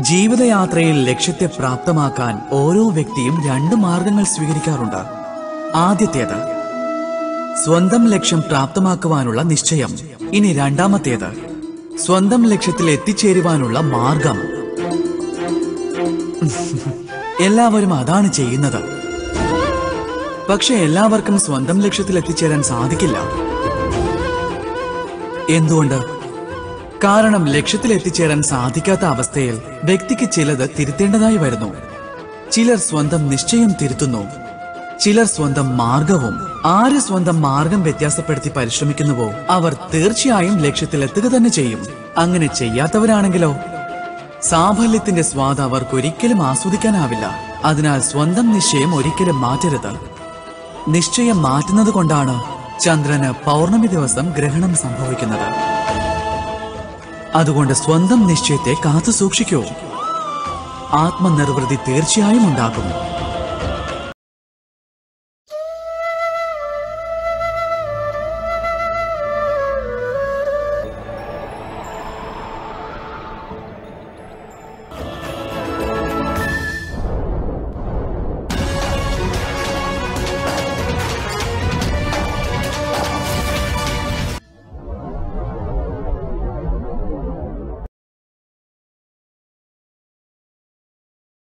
ജീവിതയാത്രയിൽ ലക്ഷ്യത്തെ പ്രാപ്തമാക്കാൻ ഓരോ വ്യക്തിയും രണ്ട് മാർഗങ്ങൾ സ്വീകരിക്കാറുണ്ട്. ആദ്യത്തേത് സ്വന്തം ലക്ഷ്യം പ്രാപ്തമാക്കുവാനുള്ള നിശ്ചയം. ഇനി രണ്ടാമത്തേത് സ്വന്തം ലക്ഷ്യത്തിൽ എത്തിച്ചേരുവാനുള്ള മാർഗം. എല്ലാവരും അതാണ് ചെയ്യുന്നത്. പക്ഷെ എല്ലാവർക്കും സ്വന്തം ലക്ഷ്യത്തിൽ എത്തിച്ചേരാൻ സാധിക്കില്ല. എന്തുകൊണ്ട്? കാരണം ലക്ഷ്യത്തിൽ എത്തിച്ചേരാൻ സാധിക്കാത്ത അവസ്ഥയിൽ വ്യക്തിക്ക് ചിലത് തിരുത്തേണ്ടതായി വരുന്നു. ചിലർ സ്വന്തം നിശ്ചയം തിരുത്തുന്നു. ചിലർ സ്വന്തം മാർഗവും ആര് സ്വന്തം മാർഗം വ്യത്യാസപ്പെടുത്തി പരിശ്രമിക്കുന്നുവോ അവർ തീർച്ചയായും ലക്ഷ്യത്തിൽ എത്തുക തന്നെ ചെയ്യും. അങ്ങനെ ചെയ്യാത്തവരാണെങ്കിലോ? സാഫല്യത്തിന്റെ സ്വാദ് അവർക്ക് ഒരിക്കലും ആസ്വദിക്കാനാവില്ല. അതിനാൽ സ്വന്തം നിശ്ചയം ഒരിക്കലും മാറ്റരുത്. നിശ്ചയം മാറ്റുന്നത് കൊണ്ടാണ് ചന്ദ്രന് പൗർണമി ദിവസം ഗ്രഹണം സംഭവിക്കുന്നത്. അതുകൊണ്ട് സ്വന്തം നിശ്ചയത്തെ കാത്തു സൂക്ഷിക്കൂ. ആത്മനിർവൃതി തീർച്ചയായും ഉണ്ടാകും.